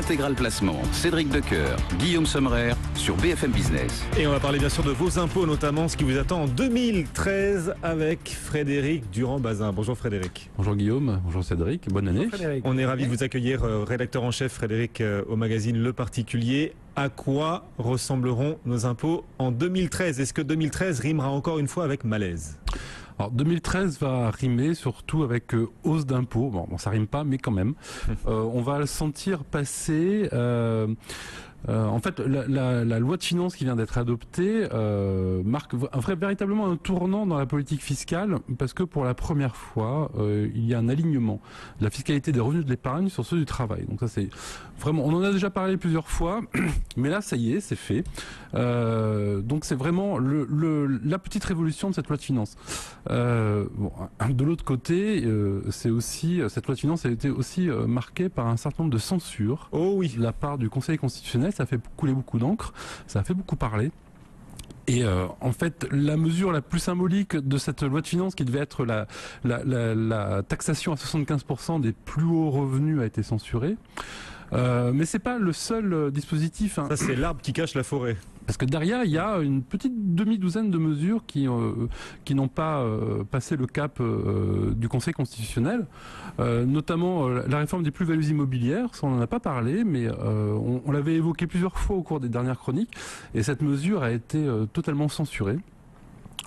Intégral Placement, Cédric Decoeur, Guillaume Sommerer sur BFM Business. Et on va parler bien sûr de vos impôts, notamment ce qui vous attend en 2013 avec Frédéric Durand-Bazin. Bonjour Frédéric. Bonjour Guillaume, bonjour Cédric, bonne année. On est ravi de vous accueillir, euh, rédacteur en chef Frédéric euh, au magazine Le Particulier. À quoi ressembleront nos impôts en 2013 Est-ce que 2013 rimera encore une fois avec malaise? Alors 2013 va rimer surtout avec euh, hausse d'impôts. Bon, bon, ça rime pas, mais quand même. Euh, on va le sentir passer. Euh, en fait, la, la, la, loi de finances qui vient d'être adoptée euh, marque vrai, véritablement un tournant dans la politique fiscale parce que pour la première fois, euh, il y a un alignement de la fiscalité des revenus de l'épargne sur ceux du travail. Donc ça, c'est vraiment, on en a déjà parlé plusieurs fois, mais là, ça y est, c'est fait. Donc c'est vraiment le, le, la petite révolution de cette loi de finances. Bon, de l'autre côté, c'est aussi cette loi de finances a été aussi marquée par un certain nombre de censures oh oui. de la part du Conseil constitutionnel ça fait couler beaucoup d'encre, ça a fait beaucoup parler. Et euh, en fait, la mesure la plus symbolique de cette loi de finances, qui devait être la taxation à 75% des plus hauts revenus, a été censurée. Euh, mais c'est pas le seul euh, dispositif. Hein. Ça, c'est l'arbre qui cache la forêt. Parce que derrière, il y a une petite demi-douzaine de mesures qui, euh, qui n'ont pas euh, passé le cap euh, du Conseil constitutionnel, notamment la réforme des plus-values immobilières, ça on n'en a pas parlé, mais on, l'avait évoqué plusieurs fois au cours des dernières chroniques, et cette mesure a été totalement censurée.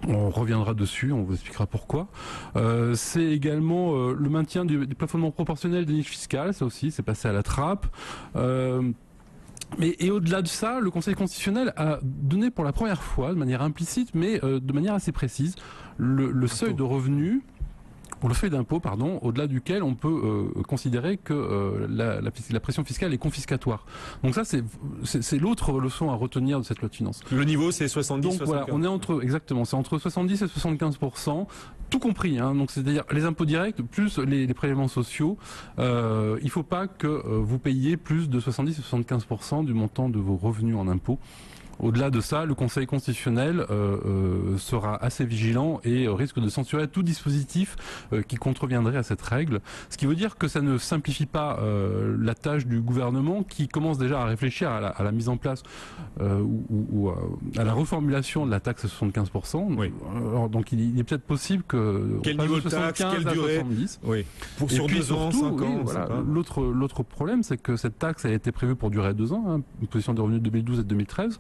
On reviendra dessus, on vous expliquera pourquoi. C'est également le maintien du, plafonnement proportionnel des niches fiscales, ça aussi, c'est passé à la trappe. Mais et au-delà de ça, le Conseil constitutionnel a donné pour la première fois, de manière implicite, mais euh, de manière assez précise, le, le seuil de revenu pour le seuil d'impôt, pardon, au-delà duquel on peut euh, considérer que euh, la, la, la, pression fiscale est confiscatoire. Donc ça, c'est l'autre leçon à retenir de cette loi de finances. Le niveau, c'est 70. Donc 75. voilà, on est entre exactement, c'est entre 70 et 75 tout compris. Hein, donc c'est-à-dire les impôts directs plus les, prélèvements sociaux. Euh, il ne faut pas que euh, vous payiez plus de 70 ou 75% du montant de vos revenus en impôts. Au-delà de ça, le Conseil constitutionnel euh, euh, sera assez vigilant et euh, risque de censurer tout dispositif euh, qui contreviendrait à cette règle. Ce qui veut dire que ça ne simplifie pas euh, la tâche du gouvernement qui commence déjà à réfléchir à la, à la mise en place ou, ou, à la reformulation de la taxe à 75%. Oui. Alors, donc il, il est peut-être possible que quel niveau de taxe, quelle durée 70. Oui. Pour et sur puis deux surtout, ans, cinq oui, ans. Voilà, l'autre problème, c'est que cette taxe a été prévue pour durer deux ans, hein, une position de revenus de 2012 et 2013.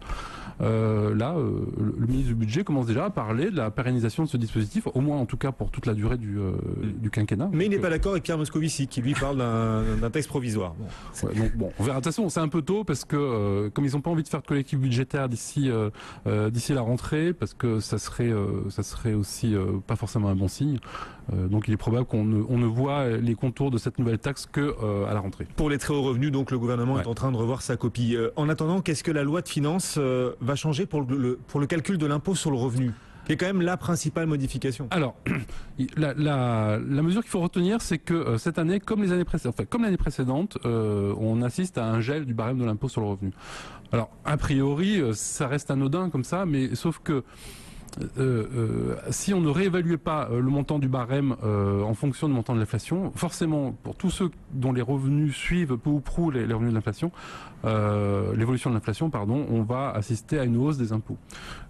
Euh, là, euh, le, ministre du Budget commence déjà à parler de la pérennisation de ce dispositif, au moins en tout cas pour toute la durée du, euh, mm. du quinquennat. Mais il n'est pas d'accord avec Pierre Moscovici, qui lui parle d'un texte provisoire. Bon, ouais, donc bon, on verra. De toute façon, c'est un peu tôt parce que euh, comme ils n'ont pas envie de faire de collectif budgétaire d'ici d'ici la rentrée, parce que ça serait ça serait aussi pas forcément un bon signe. Donc il est probable qu'on ne, on ne voit les contours de cette nouvelle taxe que à la rentrée. Pour les très hauts revenus, donc le gouvernement ouais. est en train de revoir sa copie. en attendant, qu'est-ce que la loi de finances va changer pour le, pour le calcul de l'impôt sur le revenu qui est quand même la principale modification? Alors, la, la, la mesure qu'il faut retenir, c'est que euh, cette année, comme les années précédentes, enfin, comme l'année précédente, euh, on assiste à un gel du barème de l'impôt sur le revenu. Alors, a priori, euh, ça reste anodin comme ça, mais sauf que euh, euh, si on ne réévaluait pas euh, le montant du barème euh, en fonction du montant de l'inflation, forcément, pour tous ceux dont les revenus suivent peu ou prou les, revenus de l'inflation, euh, l'évolution de l'inflation, pardon, on va assister à une hausse des impôts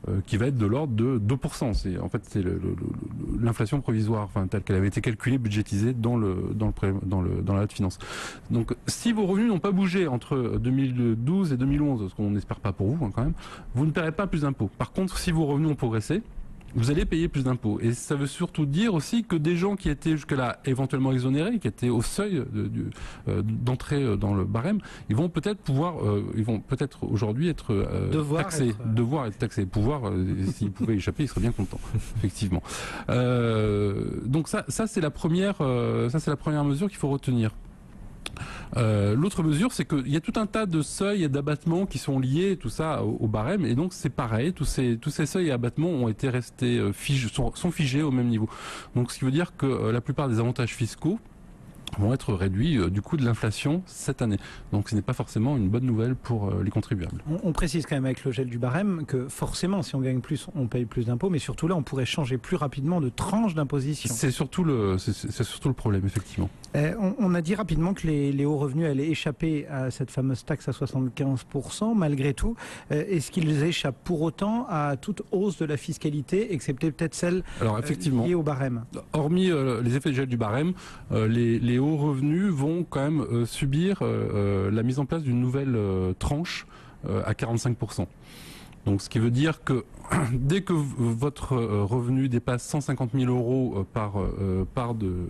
euh, qui va être de l'ordre de 2%. C'est en fait c'est l'inflation provisoire, enfin telle qu'elle avait été calculée, budgétisée dans le dans le dans le dans la loi de finances. Donc, si vos revenus n'ont pas bougé entre 2012 et 2011, ce qu'on n'espère pas pour vous hein, quand même, vous ne paierez pas plus d'impôts. Par contre, si vos revenus ont progressé vous allez payer plus d'impôts. Et ça veut surtout dire aussi que des gens qui étaient jusque-là éventuellement exonérés, qui étaient au seuil d'entrée de, de, euh, dans le barème, ils vont peut-être pouvoir, euh, ils vont peut-être aujourd'hui être euh, devoir taxés, être... devoir être taxés, pouvoir, euh, s'ils pouvaient échapper, ils seraient bien contents, effectivement. donc ça, ça c'est la première, ça c'est la première mesure qu'il faut retenir. Euh, L'autre mesure, c'est qu'il y a tout un tas de seuils et d'abattements qui sont liés, tout ça, au, au barème, et donc c'est pareil. Tous ces tous ces seuils et abattements ont été restés euh, sont, sont, figés au même niveau. Donc, ce qui veut dire que euh, la plupart des avantages fiscaux vont être réduits du coût de l'inflation cette année. Donc ce n'est pas forcément une bonne nouvelle pour les contribuables. On, on, précise quand même avec le gel du barème que forcément si on gagne plus, on paye plus d'impôts, mais surtout là on pourrait changer plus rapidement de tranche d'imposition. C'est surtout le surtout le problème effectivement. Euh, on, on a dit rapidement que les, les hauts revenus allaient échapper à cette fameuse taxe à 75%. Malgré tout, euh, est-ce qu'ils échappent pour autant à toute hausse de la fiscalité, excepté peut-être celle Alors euh, liée au barème? Hormis les effets de gel du barème, les, les hauts revenus vont quand même subir la mise en place d'une nouvelle tranche à 45%. Donc ce qui veut dire que dès que votre euh, revenu dépasse 150 000 euros euh, par euh, part de,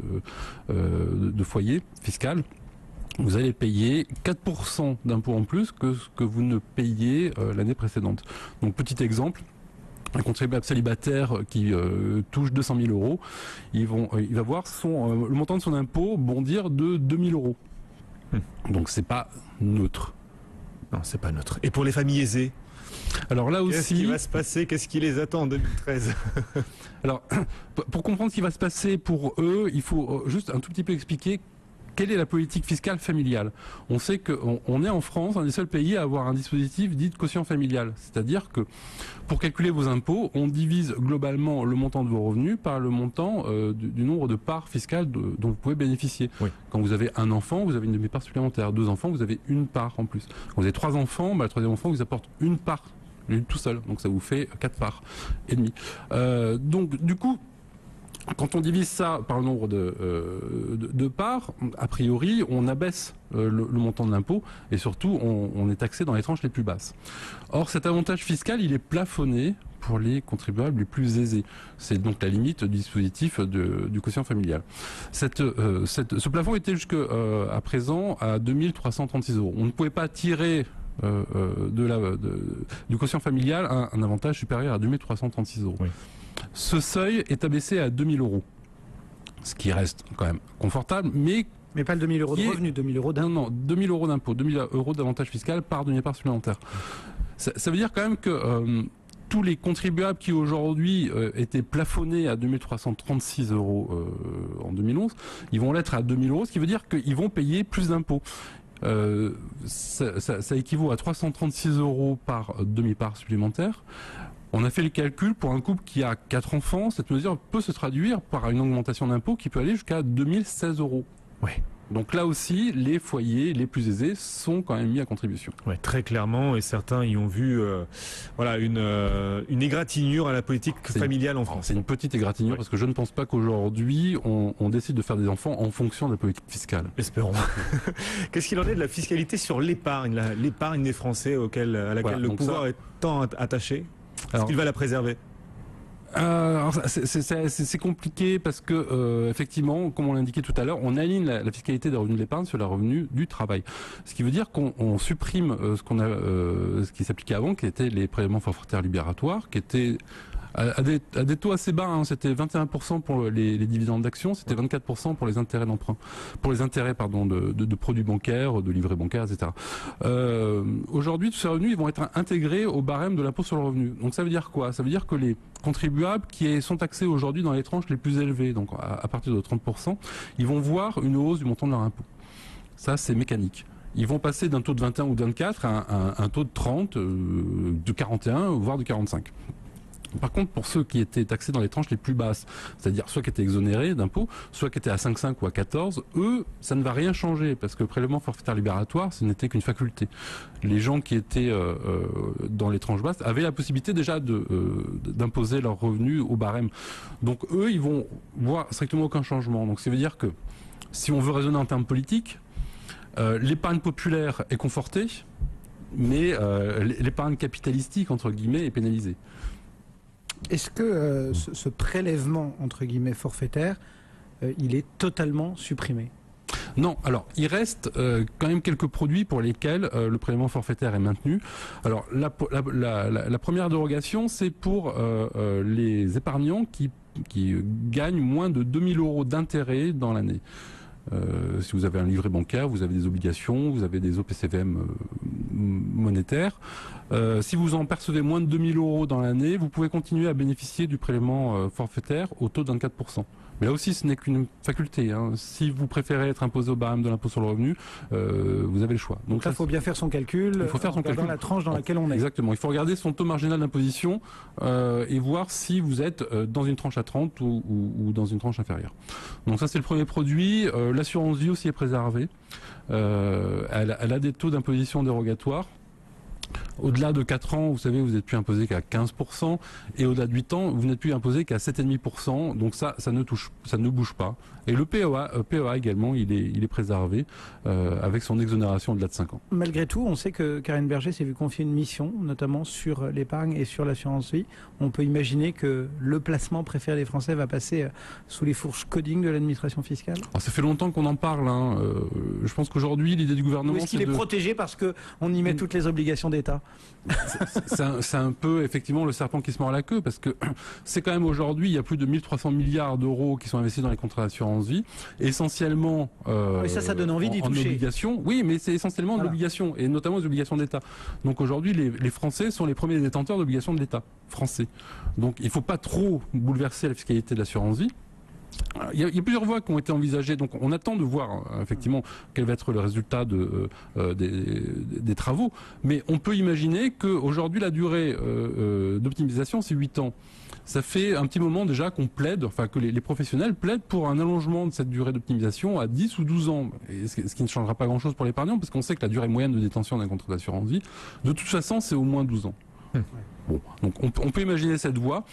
foyer fiscal, vous allez payer 4% d'impôts en plus que ce que vous ne payez l'année précédente. Donc petit exemple, un contribuable célibataire qui euh, touche 200 000 euros, ils vont, euh, il va voir son, euh, le montant de son impôt bondir de 2000 euros. Donc c'est pas neutre. Non, c'est pas neutre. Et pour les familles aisées, Alors là qu'est-ce qui aussi, va se passer? Qu'est-ce qui les attend en 2013 alors pour comprendre ce qui va se passer pour eux, il faut euh, juste un tout petit peu expliquer quelle est la politique fiscale familiale? On sait qu'on on est en France un des seuls pays à avoir un dispositif dit de quotient familial, c'est-à-dire que pour calculer vos impôts, on divise globalement le montant de vos revenus par le montant euh, du, du nombre de parts fiscales de- dont vous pouvez bénéficier. Oui. Quand vous avez un enfant, vous avez une demi-part supplémentaire. Deux enfants, vous avez une part en plus. Quand vous avez trois enfants, bah, le troisième enfant vous apporte une part lui tout seul, donc ça vous fait quatre parts et demi. Euh, donc du coup, quand on divise ça par le nombre de, euh, de, parts, a priori, on abaisse euh, le, montant de l'impôt et surtout, on, est taxé dans les tranches les plus basses. Or, cet avantage fiscal, il est plafonné pour les contribuables les plus aisés. C'est donc la limite du dispositif du quotient familial. Euh, ce plafond était jusqu'à à présent à 2336 euros. On ne pouvait pas tirer du quotient familial un, avantage supérieur à 2336 euros. Ce seuil est abaissé à 2000 euros. Ce qui reste quand même confortable, mais Mais pas le 2000 euros de revenus, 2000 euros non, d'impôt. non, 2000 euros d'impôt, 2000 euros d'avantage fiscal par demi-part supplémentaire. Ça, ça veut dire quand même que euh, tous les contribuables qui aujourd'hui euh, étaient plafonnés à 2336 euros euh, en 2011, ils vont l'être à 2000 euros, ce qui veut dire qu'ils vont payer plus d'impôts. Ça, ça- ça équivaut à 336 euros par demi-part supplémentaire. On a fait le calcul pour un couple qui a quatre enfants. Cette mesure peut se traduire par une augmentation d'impôt qui peut aller jusqu'à 2016 euros. Ouais. Donc là aussi, les foyers les plus aisés sont quand même mis à contribution. Ouais, très clairement, et certains y ont vu euh, voilà, une, euh, une égratignure à la politique familiale en France. C'est une petite égratignure Ouais. parce que je ne pense pas qu'aujourd'hui on, on décide de faire des enfants en fonction de la politique fiscale. Espérons. Qu'est-ce qu'il en est de la fiscalité sur l'épargne, l'épargne des Français auquel, à laquelle Voilà, le pouvoir ça- est tant at- attaché? Est-ce qu'il va la préserver? Euh, c'est- compliqué parce que euh, effectivement, comme on l'indiquait tout à l'heure, on aligne la, la fiscalité des revenus de l'épargne sur la revenu du travail. Ce qui veut dire qu'on on supprime euh, ce qu'on a, ce qui s'appliquait avant, qui étaient les prélèvements forfaitaires libératoires, qui étaient à, à des, à taux assez bas. hein. C'était 21% pour les, dividendes d'actions, c'était 24% pour les intérêts d'emprunt, pour les intérêts pardon de, produits bancaires, de livrets bancaires, etc. Euh, Aujourd'hui, tous ces revenus vont être intégrés au barème de l'impôt sur le revenu. Donc ça veut dire quoi? Ça veut dire que les contribuables qui sont taxés aujourd'hui dans les tranches les plus élevées, donc à, à partir de 30%, ils vont voir une hausse du montant de leur impôt. Ça, c'est mécanique. Ils vont passer d'un taux de 21 ou de 24 à un, un- un taux de 30, euh, de 41, voire de 45. Par contre, pour ceux qui étaient taxés dans les tranches les plus basses, c'est-à-dire soit qui étaient exonérés d'impôts, soit qui étaient à 5,5 ou à 14, eux, ça ne va rien changer parce que le prélèvement forfaitaire libératoire, ce n'était qu'une faculté. Les gens qui étaient euh, euh, dans les tranches basses avaient la possibilité déjà euh, d'imposer leurs revenus au barème. Donc eux, ils vont voir strictement aucun changement. Donc ça veut dire que si on veut raisonner en termes politiques, l'épargne populaire est confortée, mais l'épargne capitalistique, entre guillemets, est pénalisée. Est-ce que euh, ce, prélèvement, entre guillemets, forfaitaire, euh, il est totalement supprimé? Non, alors il reste euh, quand même quelques produits pour lesquels le prélèvement forfaitaire est maintenu. Alors la, première dérogation, c'est pour les épargnants qui, qui gagnent moins de 2000 euros d'intérêt dans l'année. Si vous avez un livret bancaire, vous avez des obligations, vous avez des OPCVM monétaires. Euh, si vous en percevez moins de 2000 euros dans l'année, vous pouvez continuer à bénéficier du prélèvement euh, forfaitaire au taux de 24%. Mais là aussi, ce n'est qu'une faculté. Hein. Si vous préférez être imposé au barème de l'impôt sur le revenu, euh, vous avez le choix. Donc, là, il faut bien faire son calcul. Il faut faire son calcul. Dans la tranche dans laquelle on est. Exactement. Il faut regarder son taux marginal d'imposition euh, et voir si vous êtes euh, dans une tranche à 30 ou, ou, ou dans une tranche inférieure. Donc ça, c'est le premier produit. Euh, L'assurance vie aussi est préservée. Euh, elle, elle a des taux d'imposition dérogatoires. Au-delà de 4 ans, vous savez, vous n'êtes plus imposé qu'à 15%, et au-delà de 8 ans, vous n'êtes plus imposé qu'à 7,5%, donc ça, ça ne touche, ça ne bouge pas. Et le PEA, euh, PEA également, il est, il est préservé, euh, avec son exonération au-delà de 5 ans. Malgré tout, on sait que Karine Berger s'est vu confier une mission, notamment sur l'épargne et sur l'assurance vie. On peut imaginer que le placement préféré des Français va passer euh, sous les fourches coding de l'administration fiscale Alors, Ça fait longtemps qu'on en parle. Hein. Euh, je pense qu'aujourd'hui, l'idée du gouvernement... Est-ce qu'il est, de... protégé parce qu'on y met toutes les obligations d'État? C'est un, un, peu effectivement le serpent qui se mord la queue parce que c'est quand même aujourd'hui il y a plus de 1300 milliards d'euros qui sont investis dans les contrats d'assurance essentiellement euh, oui, ça, ça donne envie d'y en, toucher. obligation. Oui, mais c'est essentiellement voilà. de l'obligation et notamment des obligations d'État. Donc aujourd'hui les, les, Français sont les premiers détenteurs d'obligations de l'État français. Donc il ne faut pas trop bouleverser la fiscalité de l'assurance vie. Il y, a, il y, a, plusieurs voies qui ont été envisagées, donc on attend de voir effectivement quel va être le résultat de, euh, des, des, travaux. Mais on peut imaginer qu'aujourd'hui la durée euh, d'optimisation c'est 8 ans. Ça fait un petit moment déjà qu'on plaide, enfin que les, les, professionnels plaident pour un allongement de cette durée d'optimisation à 10 ou 12 ans, et ce, ce, qui ne changera pas grand-chose pour l'épargnant, parce qu'on sait que la durée moyenne de détention d'un contrat d'assurance vie, de toute façon, c'est au moins 12 ans. Hum. Bon, donc on, on, peut imaginer cette voie,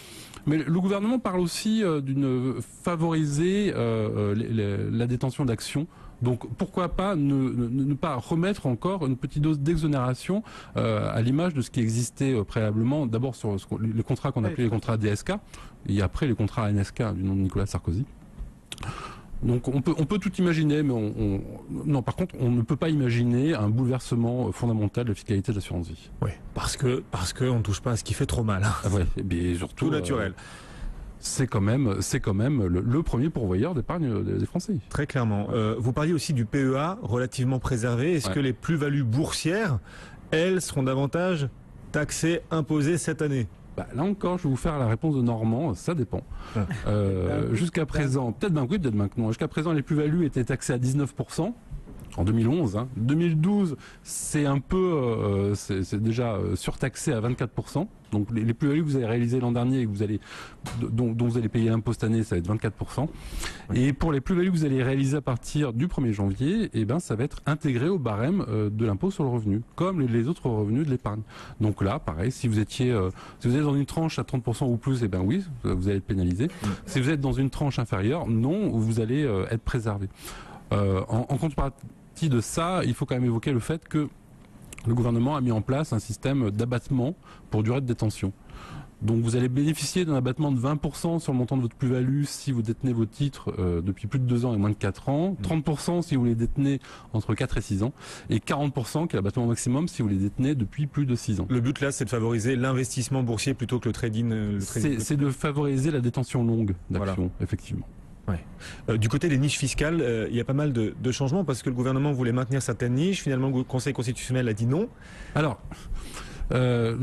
mais le gouvernement parle aussi euh, d'une favoriser euh, les, les, la détention d'actions. Donc pourquoi pas ne, ne, ne, pas remettre encore une petite dose d'exonération euh, à l'image de ce qui existait euh, préalablement, d'abord sur ce, les contrats qu'on appelait les contrats DSK, et après les contrats NSK du nom de Nicolas Sarkozy. Donc on peut, on peut tout imaginer, mais on, on, non, par contre, on ne peut pas imaginer un bouleversement fondamental de la fiscalité de l'assurance vie. Oui, parce que parce que on touche pas à ce qui fait trop mal. Hein. Ah ouais, et surtout tout naturel. Euh, c'est quand même, c'est quand même le, le premier pourvoyeur d'épargne des, Français. Très clairement. Ouais. Euh, vous parliez aussi du PEA relativement préservé. Est-ce ouais. que les plus-values boursières, elles, seront davantage taxées, imposées cette année? Bah, là encore, je vais vous faire la réponse de Normand, ça dépend. Ah. Euh, Jusqu'à présent, peut-être ben oui, peut-être non. Jusqu'à présent, les plus-values étaient taxées à 19% en 2011. Hein. 2012, c'est un peu, euh, c'est déjà euh, surtaxé à 24%. Donc les, les plus-values que vous avez réalisées l'an dernier et que vous allez, dont, dont vous allez payer l'impôt cette année, ça va être 24%. Oui. Et pour les plus-values que vous allez réaliser à partir du 1er janvier, eh ben, ça va être intégré au barème euh, de l'impôt sur le revenu, comme les, les autres revenus de l'épargne. Donc là, pareil, si vous étiez, euh, si vous êtes dans une tranche à 30% ou plus, eh ben oui, vous allez être pénalisé. Oui. Si vous êtes dans une tranche inférieure, non, vous allez être préservé. en, en contrepartie de ça, il faut quand même évoquer le fait que le gouvernement a mis en place un système d'abattement pour durée de détention. Donc vous allez bénéficier d'un abattement de 20% sur le montant de votre plus-value si vous détenez vos titres euh, depuis plus de 2 ans et moins de 4 ans, 30% si vous les détenez entre 4 et 6 ans, et 40% qui est l'abattement maximum si vous les détenez depuis plus de 6 ans. Le but là c'est de favoriser l'investissement boursier plutôt que le trading. Euh, c'est de favoriser la détention longue d'actions, voilà. effectivement. Euh, du côté des niches fiscales, euh, il y a pas mal de, changements parce que le gouvernement voulait maintenir certaines niches. Finalement, le Conseil constitutionnel a dit non. Alors. Euh,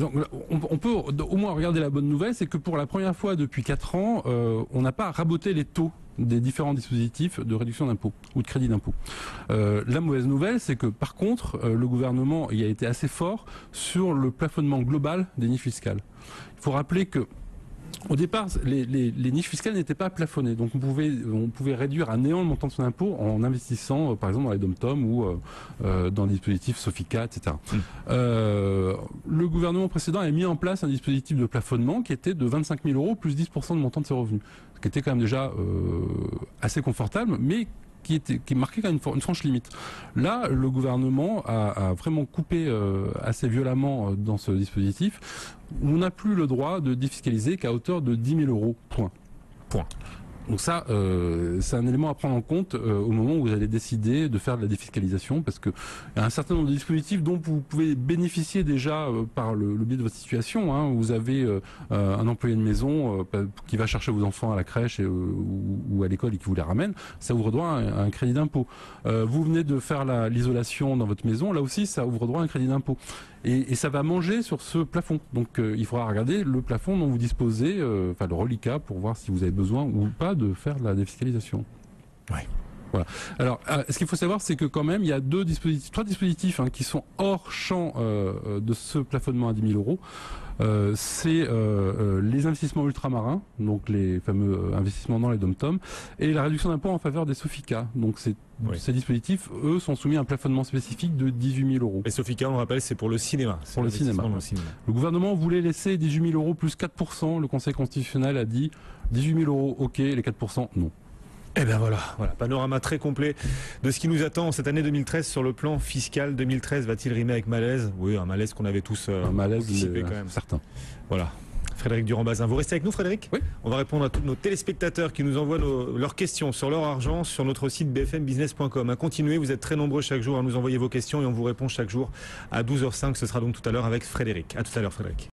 on, peut au moins regarder la bonne nouvelle, c'est que pour la première fois depuis 4 ans, on n'a pas raboté les taux des différents dispositifs de réduction d'impôt ou de crédit d'impôt. La mauvaise nouvelle, c'est que par contre, le gouvernement y a été assez fort sur le plafonnement global des niches fiscales. Il faut rappeler que au départ, les, les, les niches fiscales n'étaient pas plafonnées, donc on pouvait, on pouvait réduire à néant le montant de son impôt en investissant, euh, par exemple, dans les dom-tom ou euh, euh, dans des dispositifs Sofica, etc. Euh, le gouvernement précédent a mis en place un dispositif de plafonnement qui était de 25 000 euros plus 10% de montant de ses revenus, ce qui était quand même déjà euh, assez confortable, mais qui, était, qui marquait quand une, une, franche limite. Là, le gouvernement a, a vraiment coupé euh, assez violemment euh, dans ce dispositif. On n'a plus le droit de défiscaliser qu'à hauteur de 10 000 euros. Point. Point. Donc ça, euh, c'est un élément à prendre en compte euh, au moment où vous allez décider de faire de la défiscalisation, parce que y a un certain nombre de dispositifs dont vous pouvez bénéficier déjà euh, par le, biais de votre situation. Hein. Vous avez un employé de maison qui va chercher vos enfants à la crèche ou, à l'école et qui vous les ramène, ça ouvre droit un, à un crédit d'impôt. vous venez de faire l'isolation dans votre maison, là aussi, ça ouvre droit à un crédit d'impôt. Et, ça va manger sur ce plafond. Donc euh, il faudra regarder le plafond dont vous disposez, euh, enfin le reliquat, pour voir si vous avez besoin ou pas de faire la défiscalisation. Ouais. Voilà. Alors, euh, ce qu'il faut savoir, c'est que quand même, il y a deux dispositifs, trois dispositifs hein, qui sont hors champ euh, euh, de ce plafonnement à 10 000 euros. Euh, c'est euh, les investissements ultramarins, donc les fameux investissements dans les dom-tom, et la réduction d'impôt en faveur des Sofica. Donc c'est- Oui. ces dispositifs, eux, sont soumis à un plafonnement spécifique de 18 000 euros. Et Sofica, on le rappelle, c'est pour le cinéma. Pour le cinéma. Le gouvernement voulait laisser 18 000 euros plus 4%. Le Conseil constitutionnel a dit 18 000 euros, ok, les 4%, non. Eh bien voilà, voilà, panorama très complet de ce qui nous attend cette année 2013 sur le plan fiscal. 2013 va-t-il rimer avec malaise? Oui, un malaise qu'on avait tous euh, Un malaise anticipé euh, quand même. certain. Voilà. Frédéric Durand-Bazin, vous restez avec nous Frédéric? Oui. On va répondre à tous nos téléspectateurs qui nous envoient nos- leurs questions sur leur argent sur notre site bfmbusiness.com. À continuer, vous êtes très nombreux chaque jour à nous envoyer vos questions et on vous répond chaque jour à 12h05. Ce sera donc tout à l'heure avec Frédéric. À tout à l'heure Frédéric.